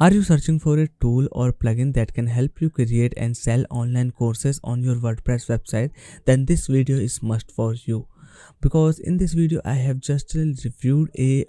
Are you searching for a tool or plugin that can help you create and sell online courses on your WordPress website? Then this video is must for you because in this video i have just reviewed a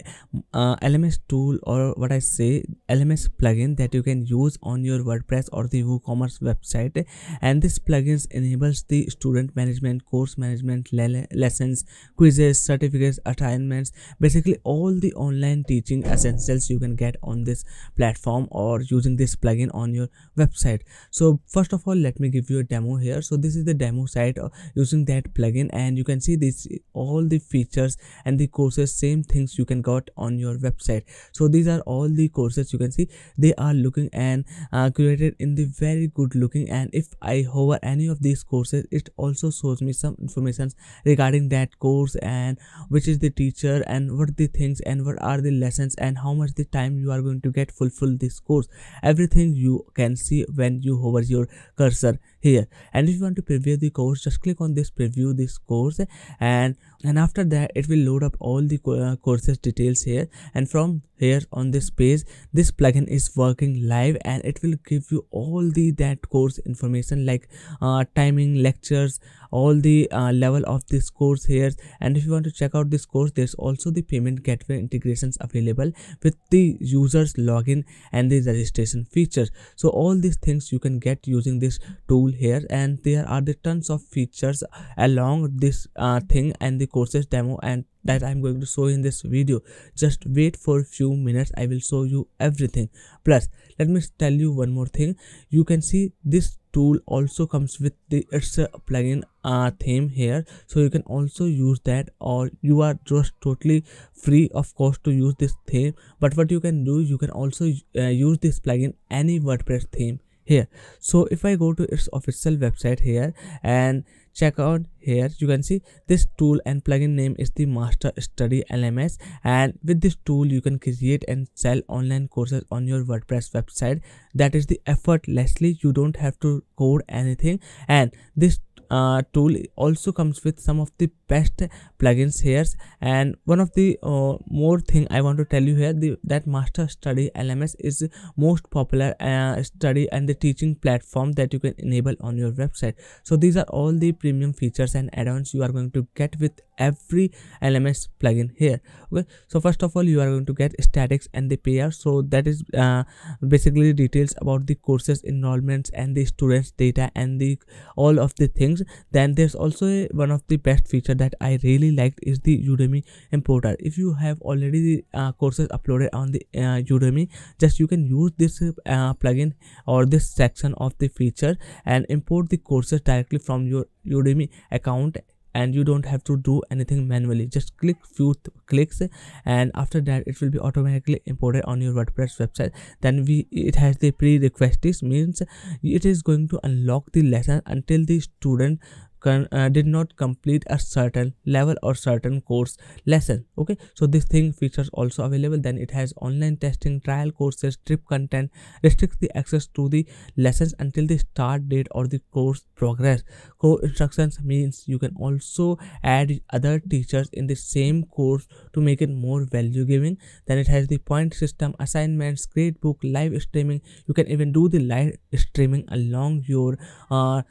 uh, lms tool or what i say lms plugin that you can use on your wordpress or the woocommerce website. And this plugins enables the student management course management le lessons quizzes certificates assignments basically all the online teaching essentials you can get on this platform or using this plugin on your website. So first of all let me give you a demo here. So this is the demo site uh, using that plugin and you can see this all the features and the courses same things you can got on your website. So these are all the courses you can see. They are looking and uh, created in the very good looking and if i hover any of these courses it also shows me some information regarding that course and which is the teacher and what the things and what are the lessons and how much the time you are going to get fulfill this course. Everything you can see when you hover your cursor here. And if you want to preview the course just click on this preview this course and and after that it will load up all the uh, courses details here. And from here on this page. This plugin is working live and it will give you all the that course information like uh, timing lectures all the uh, level of this course here. And if you want to check out this course there's also the payment gateway integrations available with the users login and the registration features. So all these things you can get using this tool here and there are the tons of features along this uh, thing and the courses demo and that i'm going to show in this video. Just wait for a few minutes i will show you everything. Plus let me tell you one more thing. You can see this tool also comes with the it's plugin uh, theme here. So you can also use that or you are just totally free of cost to use this theme. But what you can do you can also uh, use this plugin any wordpress theme here. So if i go to its official website here and check out here. You can see this tool and plugin name is the master study lms and with this tool you can create and sell online courses on your wordpress website. That is the effortlessly. You don't have to code anything. And this uh, tool also comes with some of the best plugins here. And one of the uh, more thing i want to tell you here the that master study lms is the most popular uh, study and the teaching platform that you can enable on your website. So these are all the premium features and add-ons you are going to get with every lms plugin here. Okay so first of all you are going to get statics and the payer so that is uh, basically details about the courses enrollments and the students data and the all of the things then there's also a, one of the best feature that i really liked is the udemy importer if you have already the uh, courses uploaded on the uh, udemy just you can use this uh, plugin or this section of the feature and import the courses directly from your udemy account and you don't have to do anything manually. Just click few clicks and after that it will be automatically imported on your wordpress website. Then we it has the pre-requests means it is going to unlock the lesson until the student uh, did not complete a certain level or certain course lesson okay? So this thing features also available. Then it has online testing trial courses drip content restricts the access to the lessons until the start date or the course progress. Co-instructions means you can also add other teachers in the same course to make it more value giving. Then it has the point system assignments gradebook live streaming. You can even do the live streaming along your uh,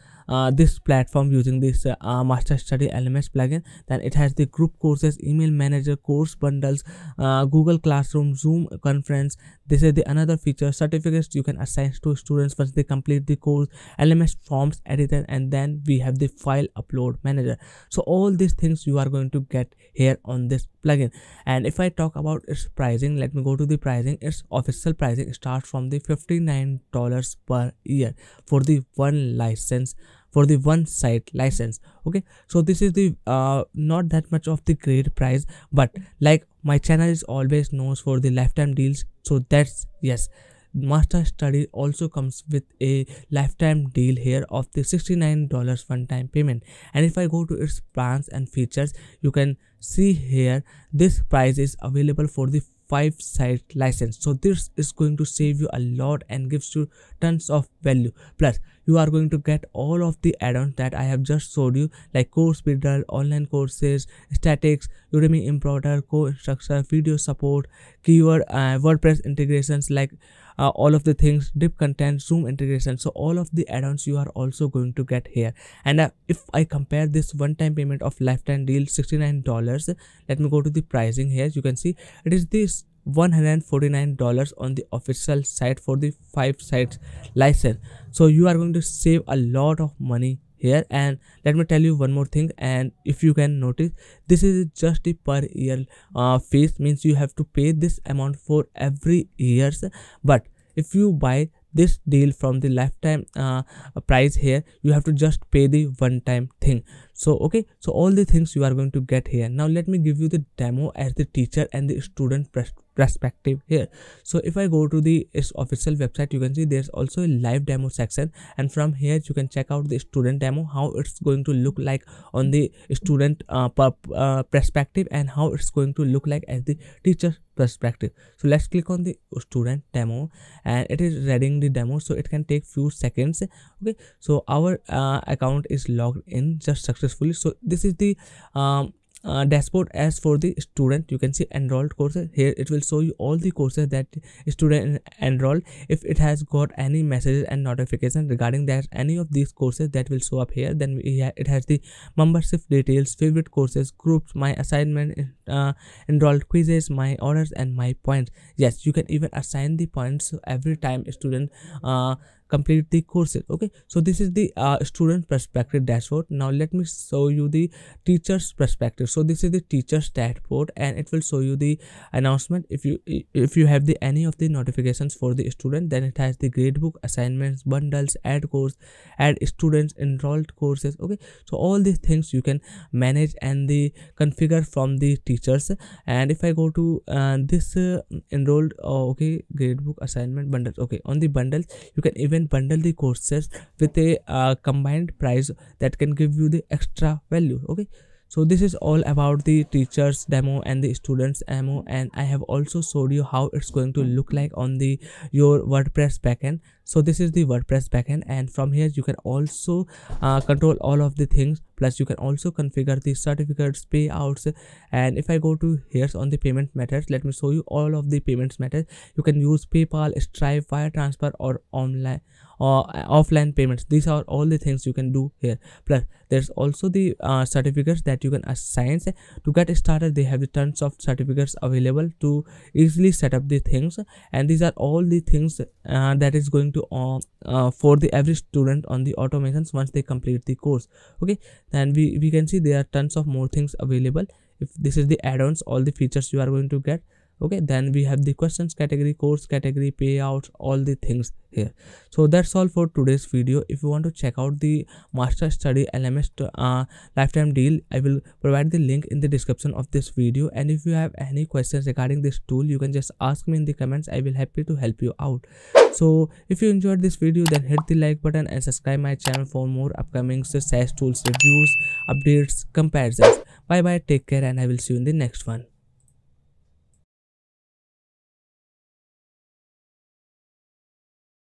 this platform using this uh, uh, master study lms plugin then it has the group courses email manager course bundles uh, google classroom zoom conference. This is the another feature certificates you can assign to students once they complete the course lms forms editor and then we have the file upload manager. So all these things you are going to get here on this plugin. And if i talk about its pricing let me go to the pricing. Its official pricing starts from the 59 dollars per year for the one license for the one site license okay? So this is the uh not that much of the great price but like my channel is always knows for the lifetime deals so that's yes. Master study also comes with a lifetime deal here of the $69 one time payment. And if i go to its plans and features you can see here this price is available for the five site license. So this is going to save you a lot and gives you tons of value. Plus you are going to get all of the add-ons that i have just showed you like course builder online courses statics udemy importer co-instructor video support keyword uh, wordpress integrations like uh, all of the things drip content zoom integration. So all of the add-ons you are also going to get here. And uh, if i compare this one-time payment of lifetime deal 69 dollars let me go to the pricing here. You can see it is this $149 on the official site for the five sites license. So you are going to save a lot of money here. And let me tell you one more thing and if you can notice this is just the per year uh, fees. Means you have to pay this amount for every years. But if you buy this deal from the lifetime uh, price here you have to just pay the one time thing. So okay. So all the things you are going to get here. Now let me give you the demo as the teacher and the student perspective here. So if i go to the official website you can see there's also a live demo section. And from here you can check out the student demo how it's going to look like on the student uh, uh, perspective and how it's going to look like as the teacher perspective. So let's click on the student demo and it is reading the demo so it can take few seconds. Okay so our uh, account is logged in just successfully. So this is the um, uh, dashboard as for the student. You can see enrolled courses. Here it will show you all the courses that student enrolled. If it has got any messages and notification regarding that any of these courses that will show up here then ha it has the membership details favorite courses groups my assignment uh, enrolled quizzes my orders and my points. Yes you can even assign the points every time a student uh, complete the courses okay? So this is the uh, student perspective dashboard. Now let me show you the teacher's perspective. So this is the teacher's dashboard and it will show you the announcement. If you if you have the any of the notifications for the student then it has the gradebook assignments bundles add course add students enrolled courses okay? So all these things you can manage and the configure from the teachers. And if i go to uh, this uh, enrolled uh, okay gradebook assignment bundles okay? On the bundles you can even bundle the courses with a uh, combined price that can give you the extra value okay so this is all about the teachers demo and the students demo and i have also showed you how it's going to look like on the your wordpress backend. So this is the wordpress backend and from here you can also uh, control all of the things. Plus you can also configure the certificates payouts and if i go to here's on the payment methods let me show you all of the payments methods. You can use paypal stripe wire transfer or online or offline payments. These are all the things you can do here. Plus there's also the uh, certificates that you can assign. To get started they have the tons of certificates available to easily set up the things. And these are all the things uh, that is going to uh, uh, for the every student on the automations once they complete the course. Okay? Then we we can see there are tons of more things available. If this is the add-ons all the features you are going to get okay then we have the questions category course category payouts all the things here. So that's all for today's video. If you want to check out the master study lms uh, lifetime deal i will provide the link in the description of this video. And if you have any questions regarding this tool you can just ask me in the comments. I will happy to help you out. So if you enjoyed this video then hit the like button and subscribe my channel for more upcoming SaaS tools reviews updates comparisons. Bye bye take care and i will see you in the next one